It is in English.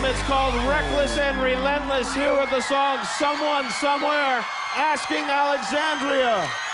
album. It's called Reckless and Relentless. Here with the song Someone Somewhere Asking Alexandria.